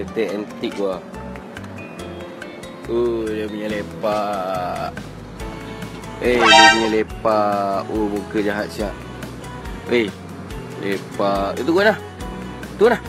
Kereta antik gua. Oh, dia punya lepak. Eh, dia punya lepak. Oh, muka jahat siap. Eh, lepak. Itu gua dah. Tu dah.